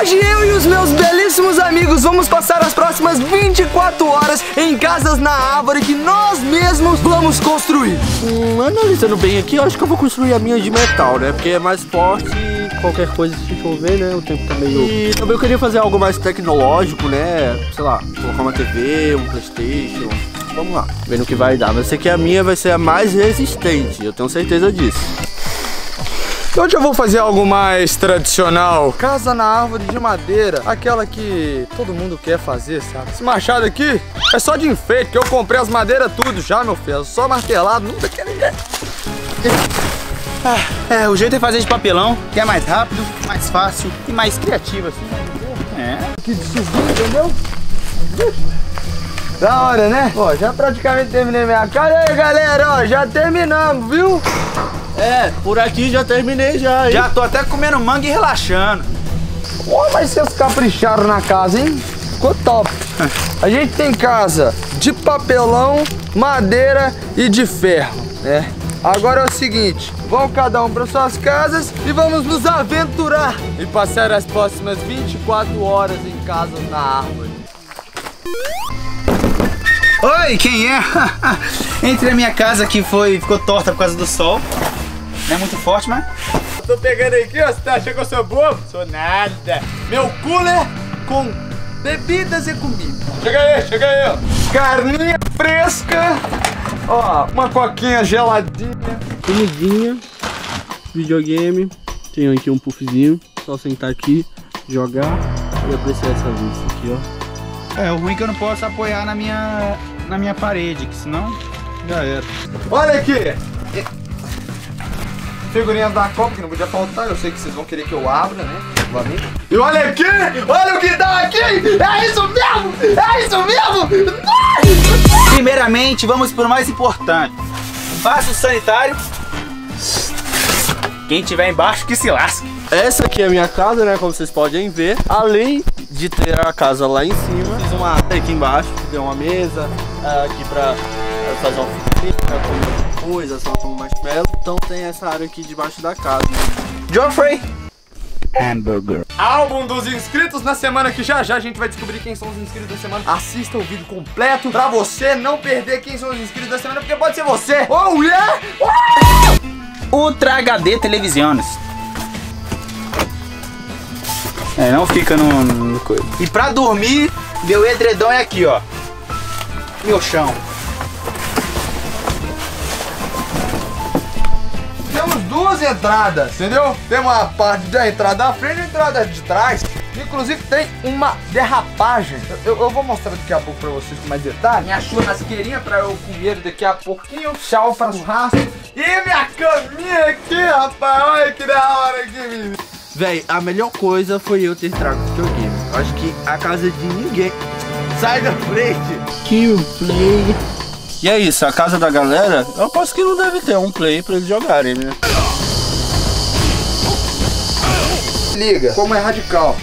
Hoje eu e os meus belíssimos amigos vamos passar as próximas 24 horas em casas na árvore que nós mesmos vamos construir. Hum, analisando bem aqui, eu acho que eu vou construir a minha de metal, né? Porque é mais forte e qualquer coisa se chover, né? O tempo tá meio... E também eu queria fazer algo mais tecnológico, né? Sei lá, colocar uma TV, um Playstation... Vamos lá, vendo o que vai dar. Mas sei que a minha vai ser a mais resistente, eu tenho certeza disso. Hoje eu vou fazer algo mais tradicional. Casa na árvore de madeira. Aquela que todo mundo quer fazer, sabe? Esse machado aqui é só de enfeite, que eu comprei as madeiras tudo já, meu filho. Só martelado, nunca quer ninguém. Ah, é, o jeito é fazer de papelão, que é mais rápido, mais fácil e mais criativo, assim. É. Que de subir, entendeu? Da hora, né? Ó, já praticamente terminei minha casa. E aí, galera, ó, já terminamos, viu? É, por aqui já terminei já, hein? Já tô até comendo manga e relaxando. Ó, mas vocês capricharam na casa, hein? Ficou top. A gente tem casa de papelão, madeira e de ferro, né? Agora é o seguinte, vamos cada um para suas casas e vamos nos aventurar e passar as próximas 24 horas em casa na árvore. Oi, quem é? Entre a minha casa que foi, ficou torta por causa do sol. Não é muito forte, mas... Tô pegando aqui, ó, você tá achando que eu sou bobo? Sou nada. Meu cooler com bebidas e comida. Chega aí, chega aí, ó. Carninha fresca. Ó, uma coquinha geladinha. Comidinha, videogame. Tenho aqui um puffzinho. Só sentar aqui, jogar e apreciar essa vista aqui, ó. É, o ruim é que eu não posso apoiar na minha, na minha parede, que senão já era. Olha aqui. Figurinhas da Copa que não podia faltar. Eu sei que vocês vão querer que eu abra, né? E olha aqui! Olha o que dá aqui! É isso mesmo! É isso mesmo! Primeiramente, vamos pro mais importante. Faça o sanitário. Quem tiver embaixo que se lasque. Essa aqui é a minha casa, né? Como vocês podem ver. Além de ter a casa lá em cima, fiz uma aqui embaixo, tem uma mesa ah, aqui ah, fazer uma comer coisa, só como marshmallow. Então tem essa área aqui debaixo da casa. Geoffrey. Hamburger. Álbum dos inscritos na semana que já já a gente vai descobrir quem são os inscritos da semana. Assista o vídeo completo pra você não perder quem são os inscritos da semana, porque pode ser você. Oh, yeah! Ultra HD Televisiones. É, não fica no, no coisa. E pra dormir, meu edredom é aqui, ó. Meu chão. Duas entradas, entendeu? Tem uma parte da entrada da frente e a entrada de trás. Inclusive tem uma derrapagem. Eu, eu vou mostrar daqui a pouco pra vocês com mais detalhes. Minha churrasqueirinha pra eu comer daqui a pouquinho. Tchau para churrasco. E minha caminha aqui, rapaz. Olha que da hora aqui, menino. Véi, a melhor coisa foi eu ter trago o videogame. Eu Acho que a casa de ninguém. Sai da frente! Que o play. E é isso, a casa da galera, eu aposto que não deve ter um play pra eles jogarem, né? Liga, como é radical.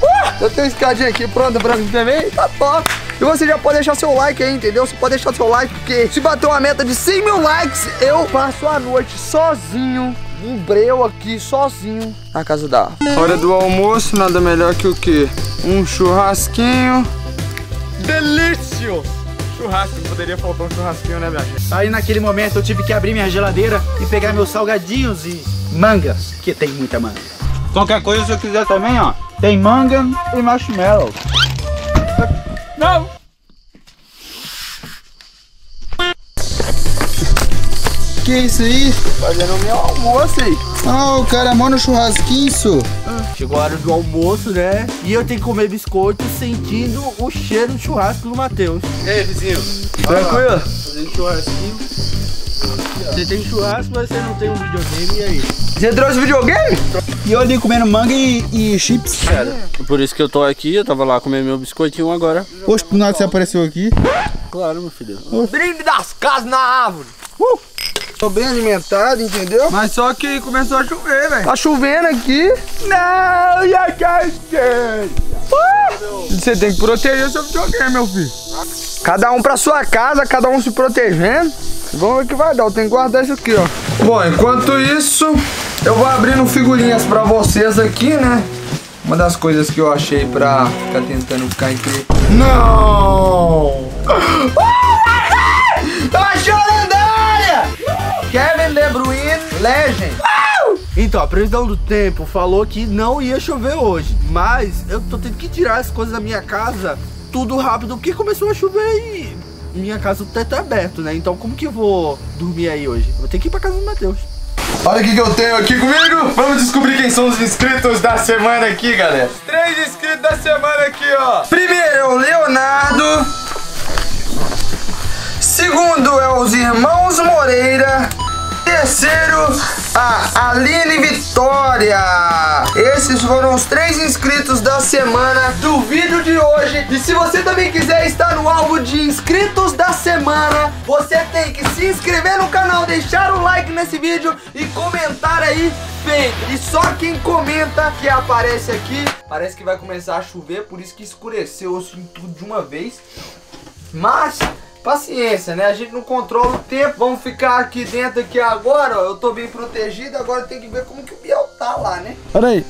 Uh, eu tenho escadinha aqui pronta pra mim também, tá top. E você já pode deixar seu like aí, entendeu? Você pode deixar seu like, porque se bater uma meta de 100 mil likes, eu passo a noite sozinho, em breu aqui, sozinho, na casa da Hora do almoço, nada melhor que o quê? Um churrasquinho. Delício! Churrasco, poderia faltar um churrasquinho, né, minha gente? Aí naquele momento eu tive que abrir minha geladeira e pegar meus salgadinhos e mangas, que tem muita manga. Qualquer coisa, se eu quiser também, ó, tem manga e marshmallow. Não! Que isso aí? Fazendo o meu almoço aí. Ah, o cara é mó no churrasquinho, isso. Chegou a hora do almoço, né? E eu tenho que comer biscoito sentindo o cheiro de churrasco do Matheus. E aí, vizinho? Tranquilo? Fazendo churrasquinho. Você tem churrasco, mas você não tem um videogame, e aí? Você trouxe videogame? E eu ali comendo manga e, e chips. Por isso que eu tô aqui, eu tava lá comendo meu biscoitinho agora. Poxa, do nada você apareceu aqui. Claro, meu filho. Brinde das casas na árvore. Uh! Tô bem alimentado, entendeu? Mas só que começou a chover, velho. Tá chovendo aqui. Não, e a casqueira? Uh! Você tem que proteger seu videogame, meu filho. Cada um pra sua casa, cada um se protegendo. Vamos ver o que vai dar. Eu tenho que guardar isso aqui, ó. Bom, enquanto isso, eu vou abrindo figurinhas pra vocês aqui, né? Uma das coisas que eu achei pra ficar tentando ficar entre. Não! Achou lendária! Kevin De Bruyne, Legend. Então, a previsão do tempo falou que não ia chover hoje. Mas eu tô tendo que tirar as coisas da minha casa tudo rápido, porque começou a chover e minha casa o teto é aberto, né? Então como que eu vou dormir aí hoje? Eu vou ter que ir pra casa do Matheus. Olha o que, que eu tenho aqui comigo. Vamos descobrir quem são os inscritos da semana aqui, galera. Três inscritos da semana aqui, ó. Primeiro é o Leonardo. Segundo é os irmãos Moreira. Terceiro, a Aline Vitória. Esses foram os três inscritos da semana do vídeo de hoje. E se você também quiser estar no alvo de inscritos da semana, você tem que se inscrever no canal, deixar o like nesse vídeo e comentar aí feito. E só quem comenta que aparece aqui. Parece que vai começar a chover, por isso que escureceu assim tudo de uma vez. Mas paciência, né? A gente não controla o tempo. Vamos ficar aqui dentro aqui agora, ó. Eu tô bem protegido, agora tem que ver como que o Biel tá lá, né? Olha aí.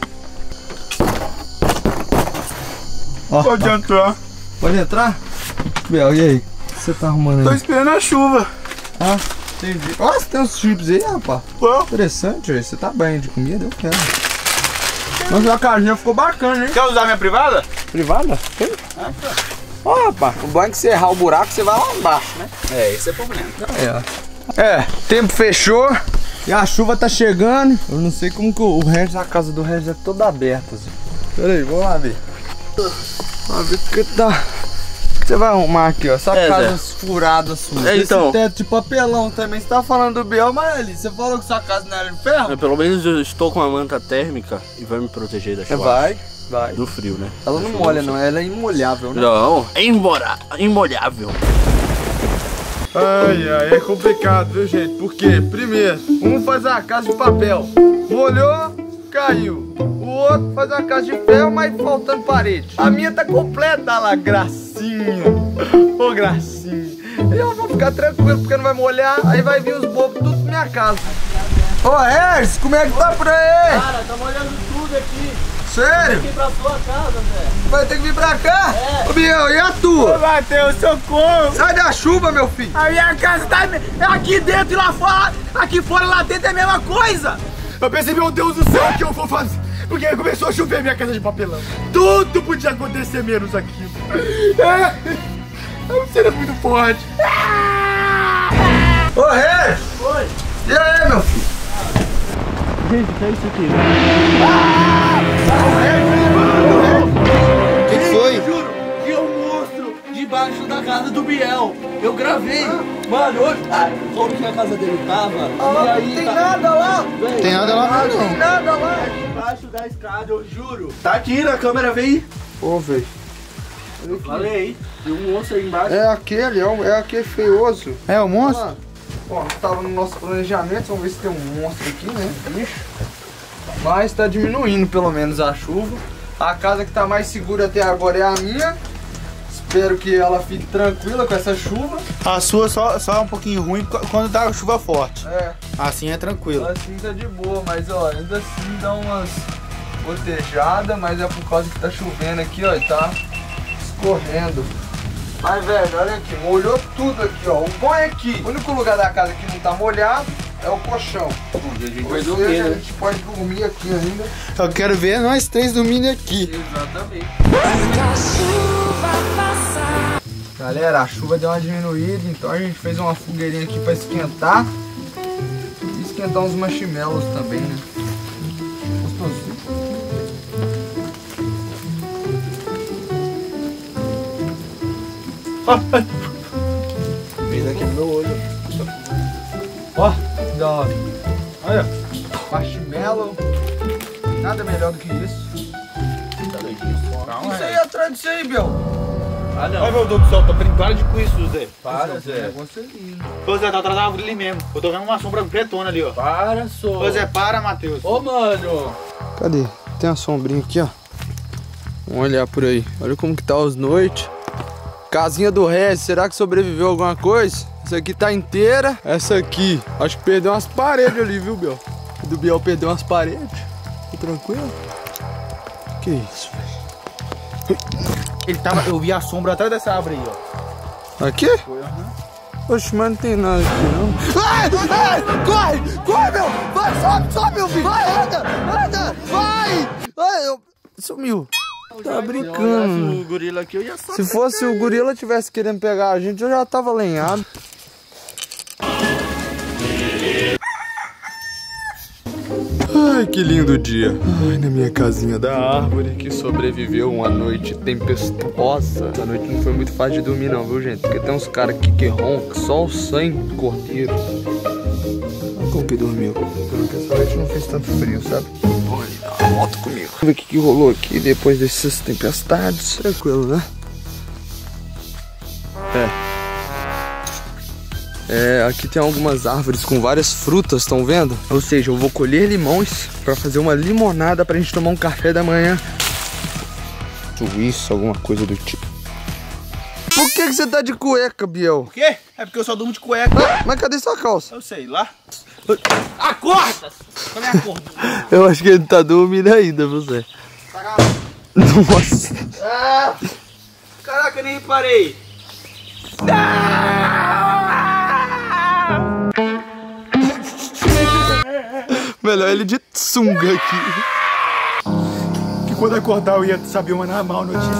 Pode entrar. Pode entrar? Biel, e aí? O que você tá arrumando Tô aí? esperando a chuva. Ah, entendi. Nossa, tem uns chips aí, rapaz. Pô, Interessante. Você tá bem de comida? Eu quero. Nossa, a casinha ficou bacana, hein? quer usar minha privada? Privada? Ó, rapaz, o bom é que você errar o buraco, você vai lá embaixo, né? É, esse é o problema. É. É, tempo fechou. E a chuva tá chegando. Eu não sei como que o resto da casa do resto é toda aberta. Assim. Pera aí, vamos lá ver. Vamos ver o que tá. Você vai arrumar aqui, ó? Essa É, casa Zé. furada sua. É, então. Esse teto de papelão também. Você tá falando do Biel, mas ali, você falou que sua casa não era de ferro? Mas pelo menos eu estou com a manta térmica e vai me proteger da chuva. Vai, vai. Do frio, né? Ela não molha, não. Ela é imolhável, né? Não, é embora, imolhável. Ai, ai, é complicado, viu, gente? Porque, primeiro, um faz a casa de papel, molhou, caiu. O outro faz a casa de ferro, mas faltando parede. A minha tá completa, lá, gracinha. Ô, gracinha. Eu vou ficar tranquilo, porque não vai molhar, aí vai vir os bobos tudo pra minha casa. Ô, Regis, como é que tá por aí? Cara, tá molhando tudo aqui. Sério? Aqui pra sua casa, Zé. Vai ter que vir pra cá? Ô, Biel, e a tua? Matheus, socorro! Sai da chuva, meu filho. A minha casa tá aqui dentro e lá fora. Aqui fora e lá dentro é a mesma coisa. Eu pensei, meu Deus do céu, o que eu vou fazer? Porque começou a chover minha casa de papelão. Tudo podia acontecer menos aquilo. É, é um ser muito forte. Ô, Regis. Oi. E aí, meu filho? Gente, o que é isso aqui? O que, que foi? Juro que é um monstro debaixo da casa do Biel. Eu gravei. Mano, hoje. Ah, como que a casa dele tava? e aí, tem tá- nada lá. Véi, Tem nada lá Tem não. nada lá. Debaixo da escada, eu juro. Tá aqui na câmera, vem. Ô, velho. Falei, tem um monstro aí embaixo. É aquele, é, um- é aquele feioso. É o monstro? Lá. Ó, tava no nosso planejamento, vamos ver se tem um monstro aqui, né? Bicho. Mas tá diminuindo pelo menos a chuva. A casa que tá mais segura até agora é a minha. Espero que ela fique tranquila com essa chuva. A sua só, só é um pouquinho ruim qu- quando dá chuva forte. É, Assim é tranquilo. assim tá de boa, mas ó, ainda assim dá umas gotejadas, mas é por causa que tá chovendo aqui, ó, e tá escorrendo. Mas velho, olha aqui, molhou tudo aqui, ó. O bom é que o único lugar da casa que não tá molhado é o colchão. Ou seja, a gente pode dormir aqui ainda. Eu quero ver nós três dormindo aqui. Exatamente. Galera, a chuva deu uma diminuída, então a gente fez uma fogueirinha aqui pra esquentar. E esquentar uns marshmallows também, né? Gostosinho. Fez aqui no meu olho. Da. Olha, marshmallow. Nada melhor do que isso. Calma, Isso aí é atrás disso aí, Biel. Ah, não. Ai, meu Deus do céu, tô brincando. Com isso, Zé. Para, Zé. Negócio é lindo. Ô, Zé, tá atrás da árvore ali mesmo. Eu tô vendo uma sombra pretona ali, ó. Para, só. Ô, Zé, para, Matheus. Ô, mano. Cadê? Tem uma sombrinha aqui, ó. Vamos olhar por aí. Olha como que tá as noites. Casinha do Regis, será que sobreviveu alguma coisa? Essa aqui tá inteira. Essa aqui, acho que perdeu umas paredes ali, viu, Biel? O do Biel perdeu umas paredes. Tá tranquilo? Que isso, Ele tava. Eu vi a sombra atrás dessa árvore aí, ó. Aqui? Oxe, mas não tem nada aqui, não. Ai, ai, corre, corre, meu! Vai, sobe, sobe, meu filho! Vai, anda, anda, vai! Ai, eu... Sumiu. Tá brincando. O gorila aqui eu ia só. Se fosse o gorila tivesse querendo pegar a gente, eu já tava lenhado. Ai, que lindo dia. Ai, na minha casinha da árvore que sobreviveu uma noite tempestuosa. Essa noite não foi muito fácil de dormir não, viu, gente? Porque tem uns caras aqui que roncam, só o sangue do cordeiro. Olha como que dormiu. Porque essa noite não fez tanto frio, sabe? Moto comigo. Vamos ver o que, que rolou aqui depois dessas tempestades. Tranquilo, né? É, aqui tem algumas árvores com várias frutas, estão vendo? Ou seja, eu vou colher limões pra fazer uma limonada pra gente tomar um café da manhã. Isso, alguma coisa do tipo. Por que, que você tá de cueca, Biel? Por quê? É porque eu só durmo de cueca. Ah, mas cadê sua calça? Eu sei lá. Acorda! Quando é? Eu acho que ele tá dormindo ainda, você. Nossa. Ah, caraca, eu nem reparei. Melhor ele de sunga aqui. Que quando acordar eu ia saber uma mal notícia.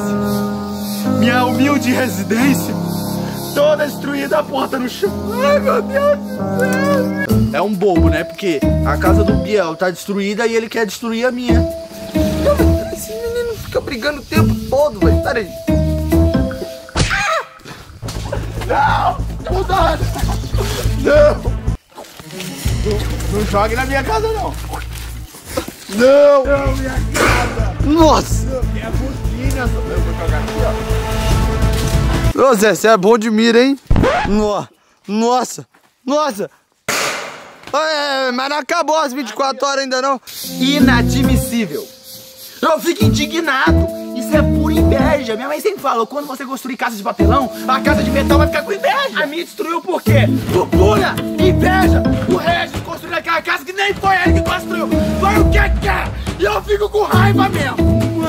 Minha humilde residência toda destruída, a porta no chão. Ai, meu Deus do céu. É um bobo, né? Porque a casa do Biel tá destruída e ele quer destruir a minha. Esse menino fica brigando o tempo todo, velho. Pera aí. Cuidado! Não! Não jogue na minha casa, não. Não! Não, minha casa. Nossa! Minha boquinha. Eu vou jogar aqui, ó. Ô Zé, você é bom de mira, hein? No- Nossa! Nossa! É, mas não acabou as 24 horas ainda não. Inadmissível. Eu fico indignado. Isso é pura inveja. Minha mãe sempre falou, quando você construir casa de papelão, a casa de metal vai ficar com inveja. A minha destruiu por quê? Por pura inveja. O Regis construiu aquela casa que nem foi ele que construiu. Foi o que quer. E eu fico com raiva mesmo.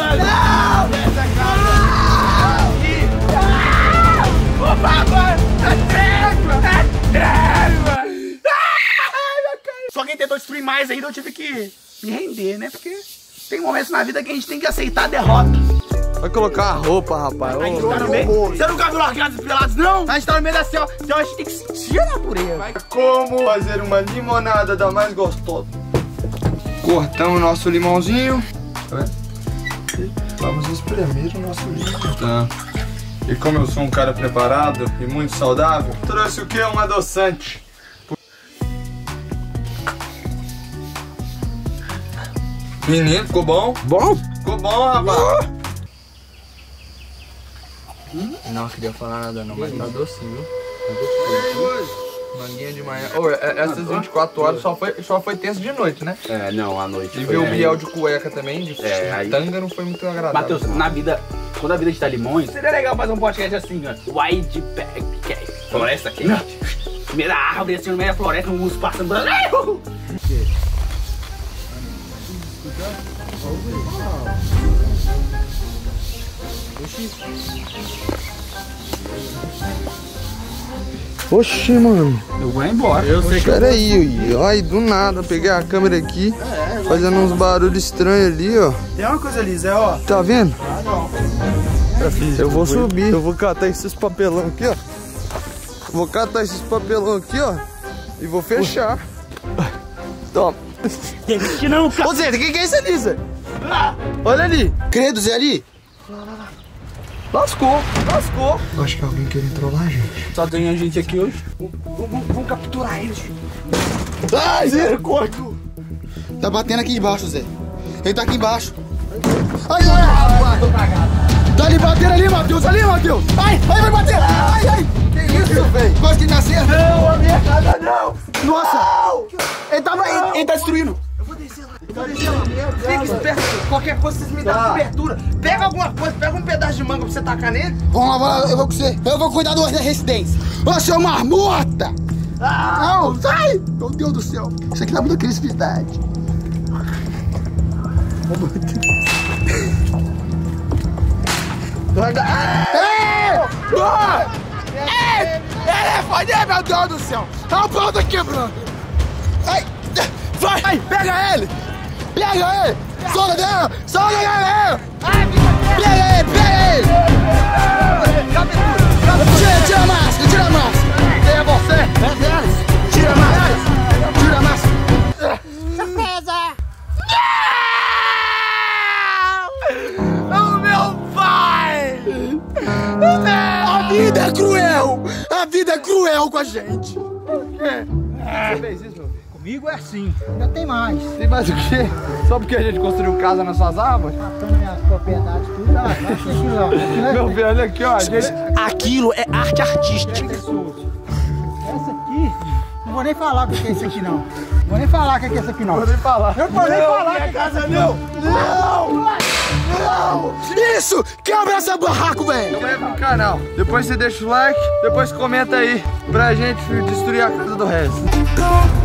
Tentou destruir mais ainda, eu tive que me render, né? Porque tem momentos na vida que a gente tem que aceitar a derrota. Vai colocar a roupa, rapaz. A gente Ô, tá no meio. Você nunca viu largados e pelados, não? A gente tá no meio da selva. Então a gente tem que sentir a natureza. Como fazer uma limonada da mais gostosa? Cortamos o nosso limãozinho. Tá? Vamos espremer o nosso limão. Tá. E como eu sou um cara preparado e muito saudável, trouxe o que? Um adoçante. Menino, ficou bom? Bom? Ficou bom, rapaz. Não queria falar nada não, mas tá docinho. Tá docinho. Manguinha de manhã. É- essas 24 horas só foi, só foi tenso de noite, né? É, não, à noite. E foi ver o. Biel de cueca também, de É, aí- tanga, não foi muito agradável. Matheus, na vida, quando a vida dá limões, seria legal fazer um podcast assim, ó. Wide Pack Floresta quente. Primeira árvore, assim, no meio da floresta, um urso passando. Oxi, mano. Eu vou embora. Eu sei que Pera aí, ó. Ai, do nada, peguei a câmera aqui, fazendo uns barulhos estranhos ali, ó. Tem uma coisa ali, Zé, ó. Tá vendo? Eu vou subir, eu vou catar esses papelão aqui, ó. Vou catar esses papelão aqui, ó. E vou fechar. Toma. Que não, cara. Ô Zé, o que, que é isso ali, Zé? Olha ali. Credo, Zé ali. Lascou, lascou. Acho que alguém quer trollar a gente. só tem a gente aqui hoje. Vamos capturar eles. Ai, Zé, corto. Tá batendo aqui embaixo, Zé. Ele tá aqui embaixo. Ai, ai, ai. Tá ali batendo ali, Matheus. Ali, Matheus. Ai, ai, vai bater. Ai, ai. Que isso, velho? Quase que nascer. Não, a minha casa não. Nossa. Ele tava, ele, ele tá destruindo. Fica esperto, qualquer coisa vocês me dão cobertura. Pega alguma coisa, pega um pedaço de manga pra você tacar nele. Vamos lá, lá, eu vou com você. Eu vou cuidar da residência. Ô, seu marmota! Não, sai! Meu Deus do céu. Isso aqui dá muita criatividade. Vai dar. Ei! Boa! Ei! Elefante, meu Deus do céu! A pau tá quebrando! Ai! Vai! Vai, pega ele! Pega ele! Solta dela! Solta galera! Pega ele! Pega ele! Tira, tira a máscara! Tira a máscara! Quem é você? Cruel com a gente! Você fez isso, meu filho? Comigo é assim. Ainda tem mais. Tem mais o quê? Só porque a gente construiu casa nas suas árvores? Matando minhas propriedades, tudo. Ah, aquilo lá. Aquilo é Meu filho, olha aqui, ó. gente- Aquilo é arte artística! Aqui, não vou nem falar o que é isso aqui não. Não vou nem falar o que é isso aqui não. Vou nem falar. Eu não vou nem falar o que é isso aqui não. Isso! Quebra essa barraco, velho! inscreve no canal. Depois você deixa o like, depois comenta aí pra gente destruir a casa do resto.